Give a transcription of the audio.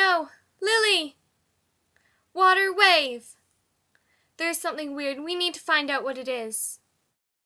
No! Lily! Water wave! There's something weird. We need to find out what it is.